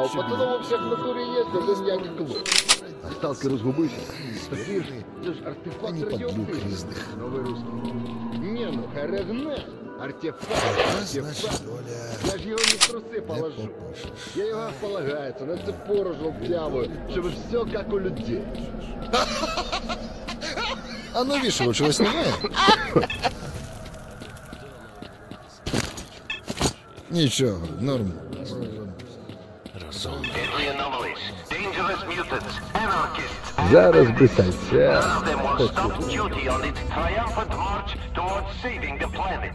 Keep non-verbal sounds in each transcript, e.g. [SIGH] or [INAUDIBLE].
у пацанов у всех в натуре есть, один я не клуб. А сталки розгубився? Такий ж, це ж артефакт Ані падлюк радіоактивний. різних. Новий русский. Ні, ну хай регне. Артефакт, А значить, артефакт. доля Я ж його не в труси не положу. попишеш. Я його полагается, на це порожу втягую, щоб все як у людей. [LAUGHS] А навішого чогось немає? [LAUGHS] Нічого, норм. Zaraz bryselcy. Now there was stop duty on its triumphant march towards saving the planet.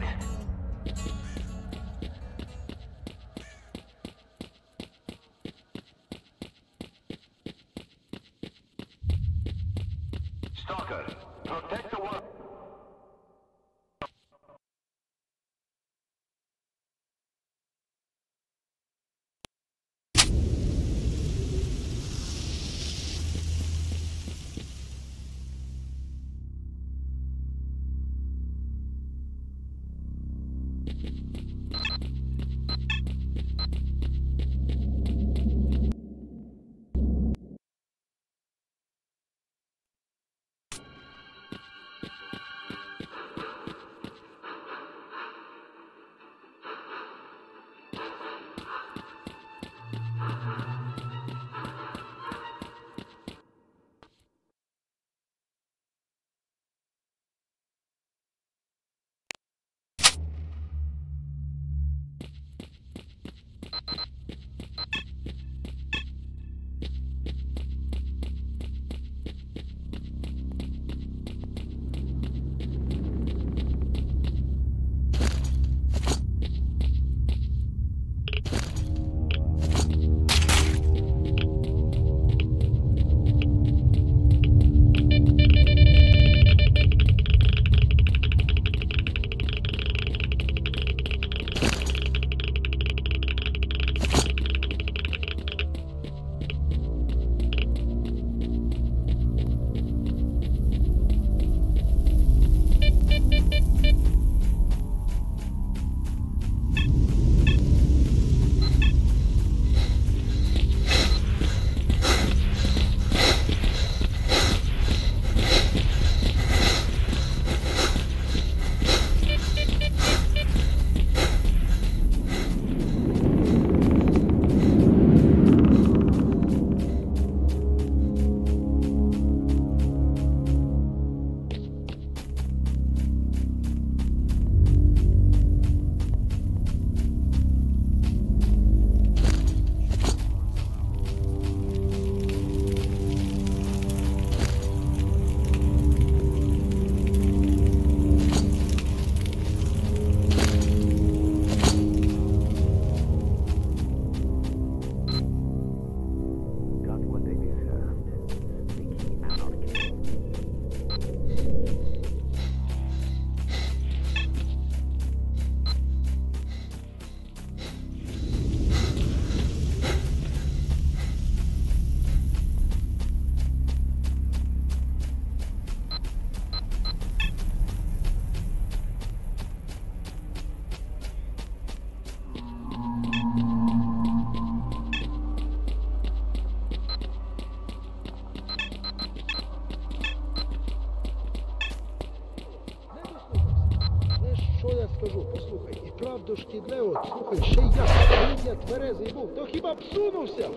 Правду шкідливо, слухай, ще я, я тверезий був, то хіба б сунувся?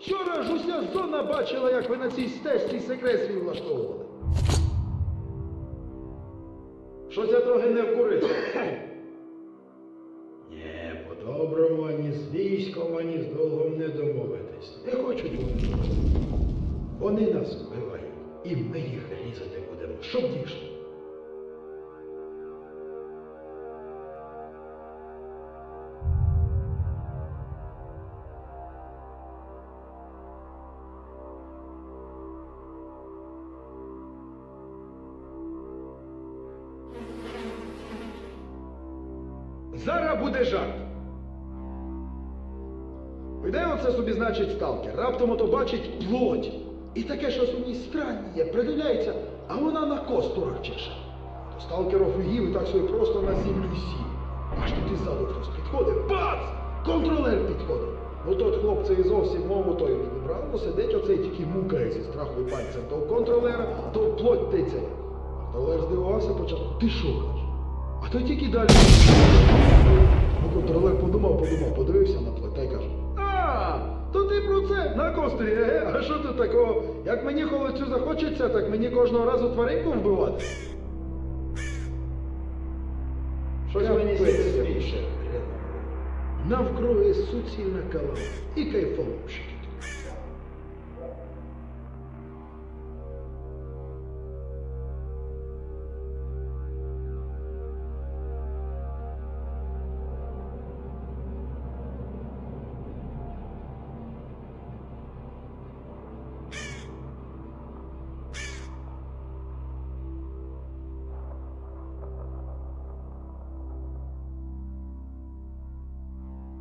Вчора ж уся зона бачила, як ви на цій стежці секрет свій влаштовували. Щось я трохи не вкурився. Ні, по-доброму ані з військом, ані з долгом не домовитись. Не хочуть вони. Вони нас вбивають, і ми їх різати будемо, щоб дійшло. Бачить плоть. І таке щось у ній странніє, придивляється, а вона на костурах чеше. То сталкер офігів і так собі просто на землю сів. Аж тут іззаду хтось підходить. Бац! Контролер підходить. Ну тот хлопцеві зовсім мову той відібрав, ну сидить оцей тільки мукає зі страху і пальцем. То в контролера, то в плоть тицяє. Контролер здивувався, почав, ти що? А той тільки далі. Ну контролер подумав, подумав, подивився на плоть та й каже, на кострі, еге, а що тут такого? Як мені холодцю захочеться, так мені кожного разу тваринку вбивати. Щось мені здається більше. Навкруги суцільна калава і кайфоломщики.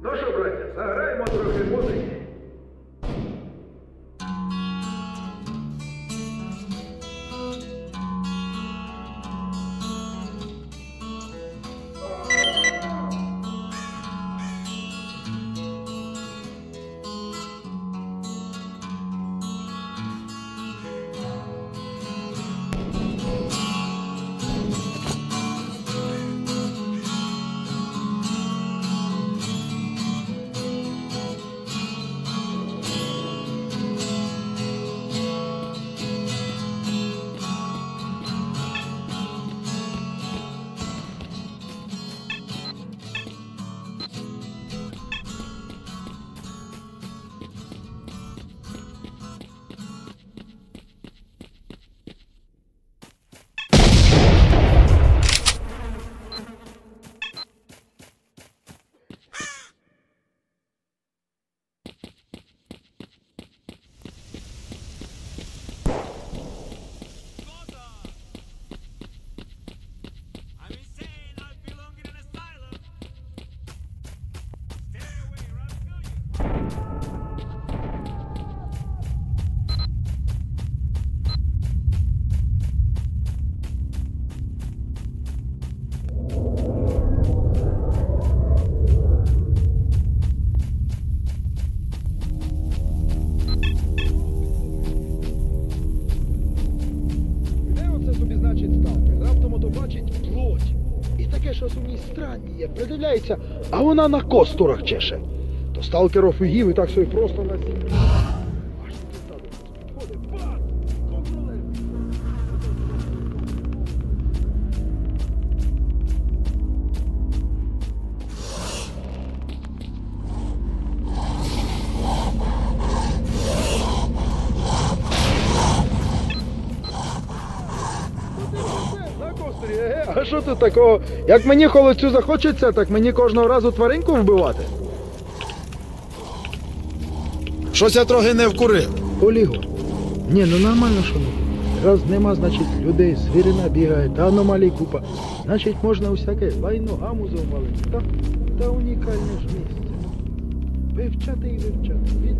Ну що, браття, заграємо трохи музики. є. Придивляється, а вона на костурах чеше. То сталкер офігів і так собі просто на що тут такого? Як мені холодцю захочеться, так мені кожного разу тваринку вбивати. Щось я трохи не вкурив. Полігон. Ні, ну нормально, що не. Раз нема, значить, людей, звірина бігає, та аномалій купа. Значить, можна усяке лайно гаму завалити. Та, та унікальне ж місце. Вивчати і вивчати. Від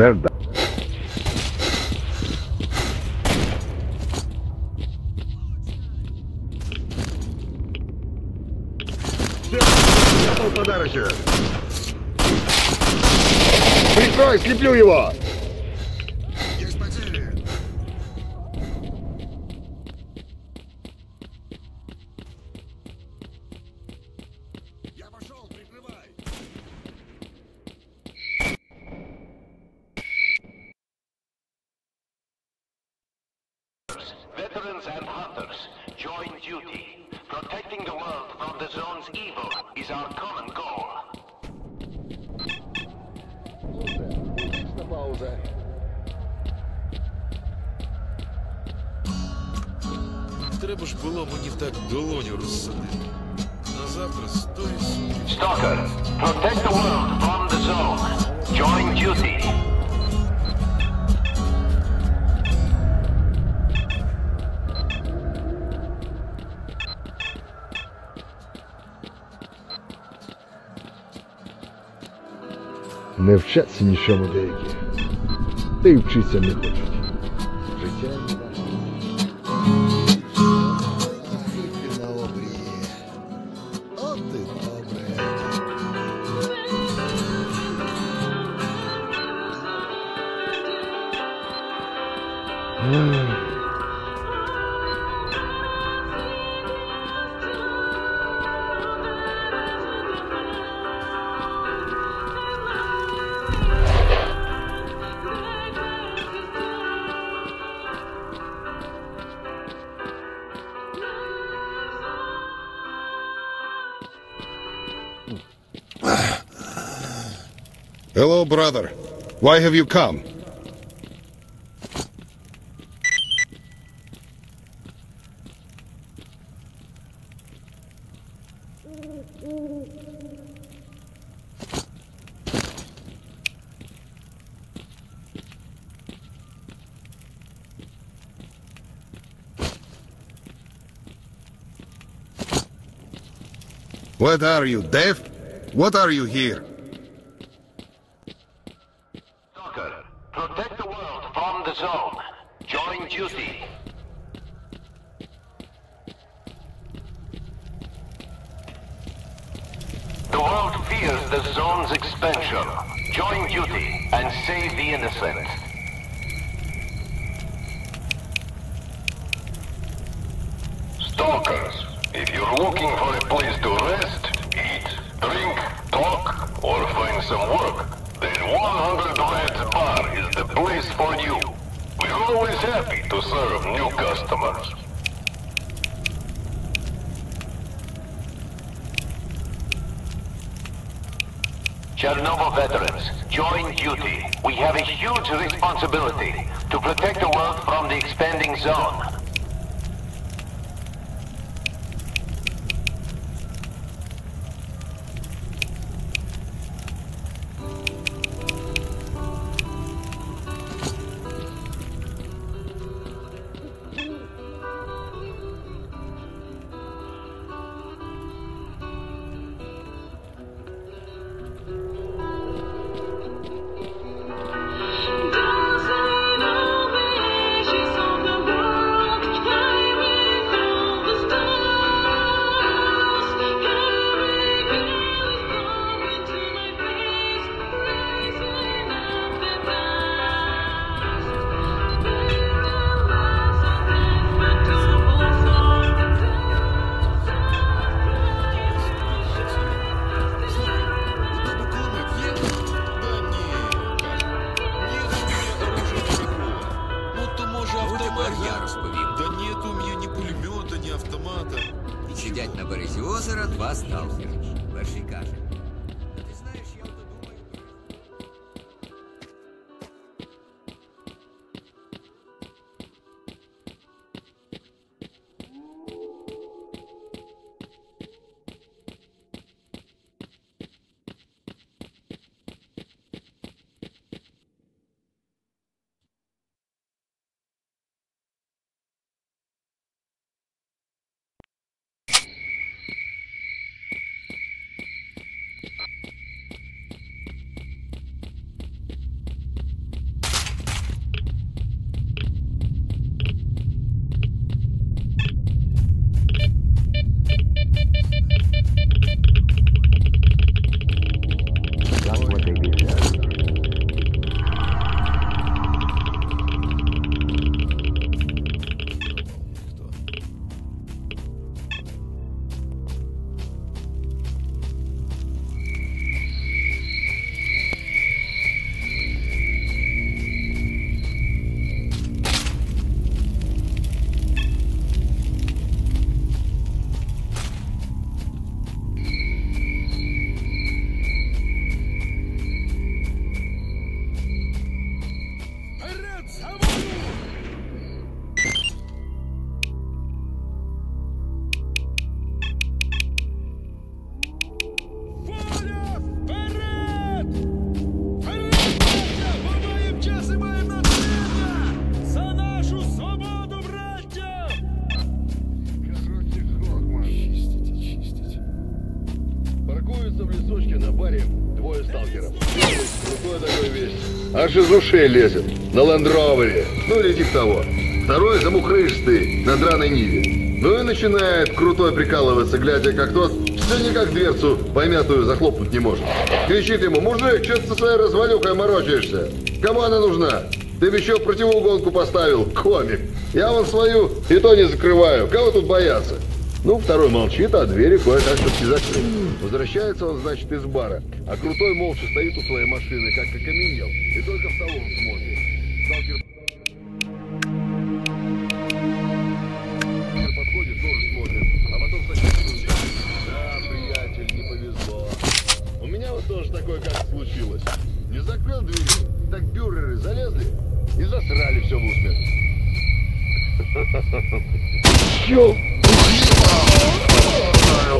verdad. Veterans and hunters, join duty. Protecting the world from the zone's evil is our common goal. Пауза. Пауза. Треба ж було мені так долоню розсадити. На завтра сто і сутки. Stalker, protect the world from the zone. Join duty. Не вчаться нічому деякі. Та й вчитися не хочуть. Життя не ваше. На обрії. От і добре. Hello, brother. Why have you come? What are you, deaf? What are you here? Stalker, protect the world from the zone. Join duty. The world fears the zone's expansion. Join duty and save the innocent. Stalkers, if you're looking for a place to rest, eat, drink, talk, or find some work, then 100 Reds Bar is the place for you. We're always happy to serve new customers. Chernobyl veterans, join duty. We have a huge responsibility to protect the world from the expanding zone. Сидять на березі озера два сталкери. Перший каже. Аж из ушей лезет. На лендровере. Ну или типа того. Второй замухрышистый, на драной ниве. Ну и начинает крутой прикалываться, глядя, как тот все никак дверцу помятую захлопнуть не может. Кричит ему, мужик, что ты со своей развалюкой морочаешься? Кому она нужна? Ты бы еще противоугонку поставил, комик. Я вон свою и то не закрываю. Кого тут бояться? Ну, второй молчит, а двери кое-как почти закрыты. Возвращается он, значит, из бара. А крутой молча стоит у своей машины, как окаменел, и только в салон смотрит. Сталкер тоже а. У меня вот тоже такое как случилось. Не закрыл двери, так бюреры залезли и засрали все в усмерть. Чё? Oh,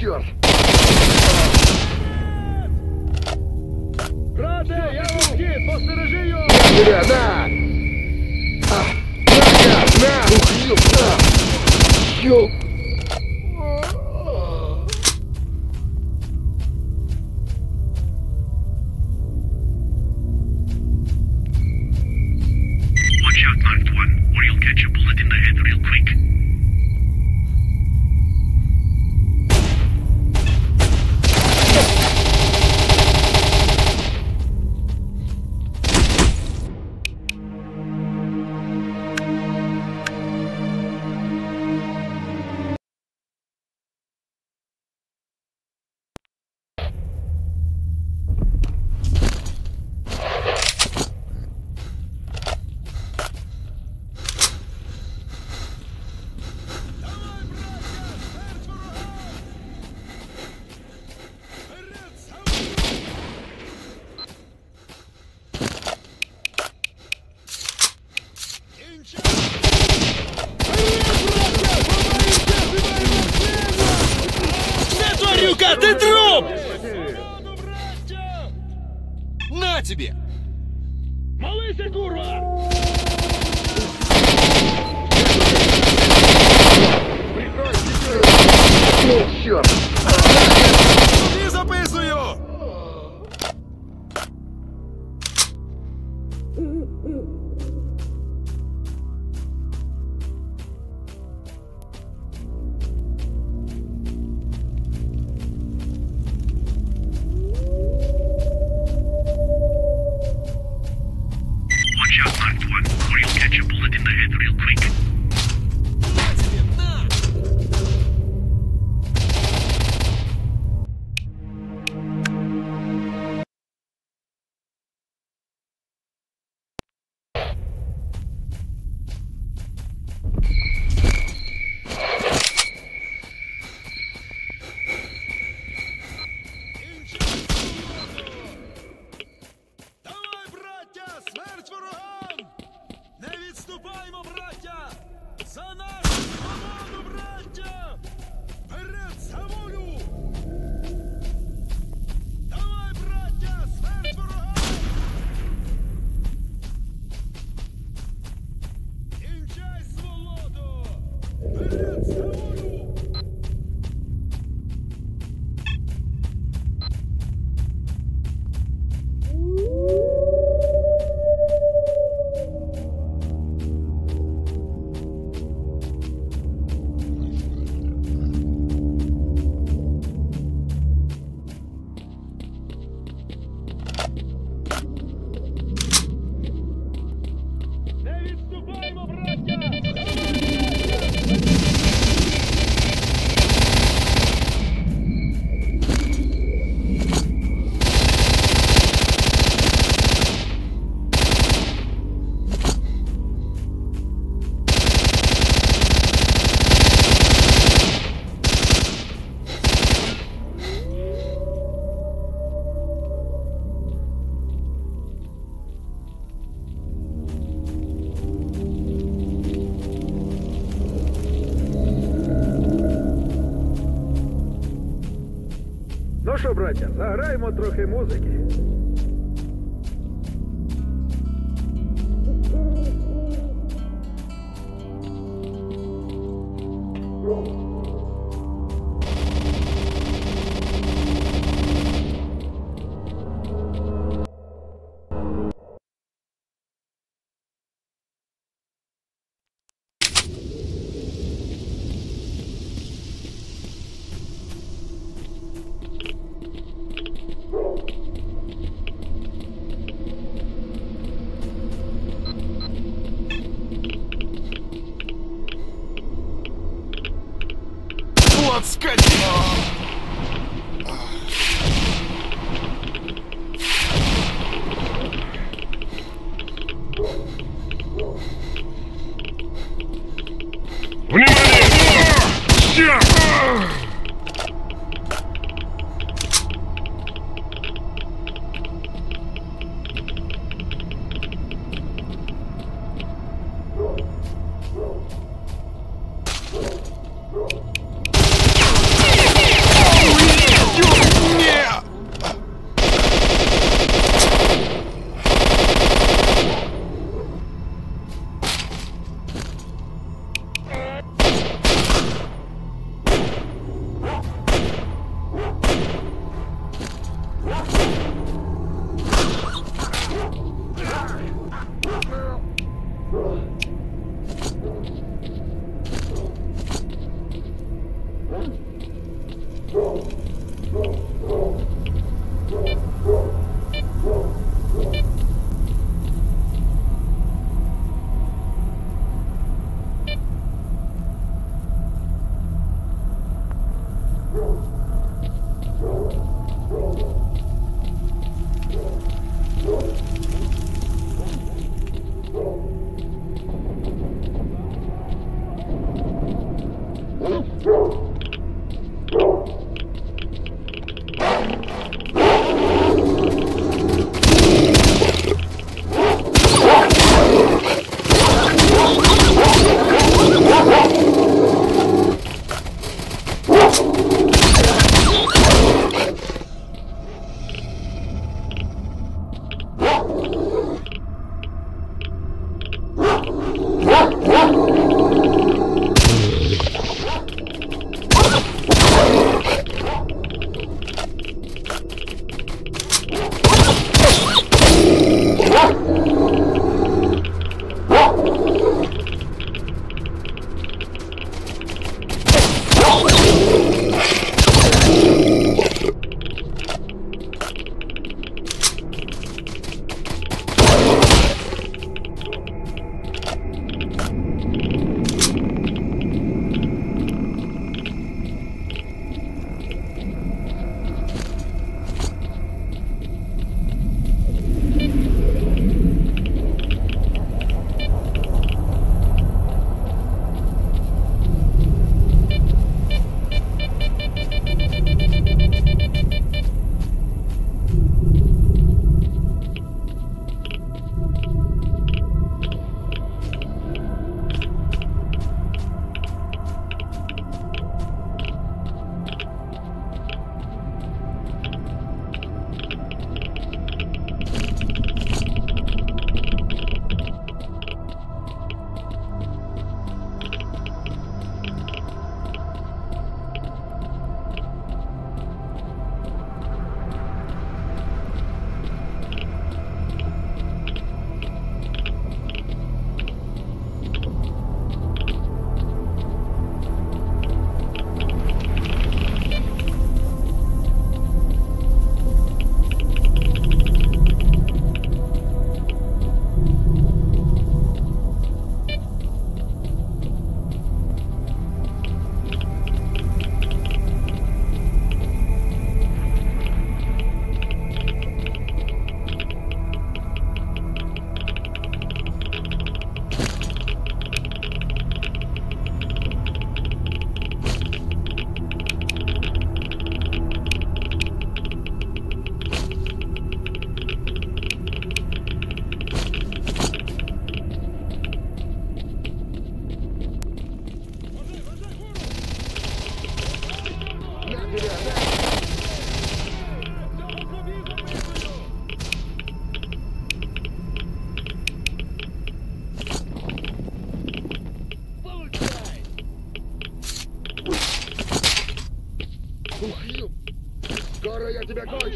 черт! Брате, я Лукит, постережи ее! Тебя, на! А, на, гад, на! Ух, ёп, на!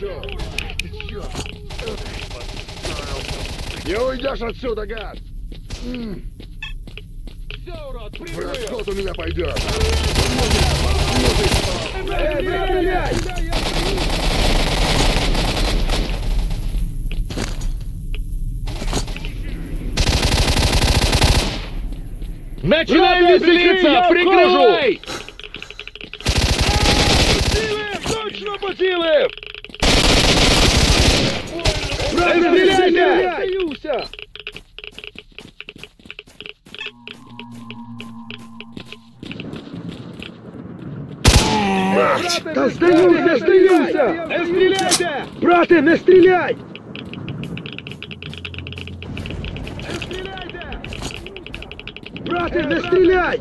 Не уйдешь отсюда, гад! В расход у меня пойдет! Начинаем веселиться! Прикружу! стріляйте! Брате, не стріляй! Брате, не стріляй!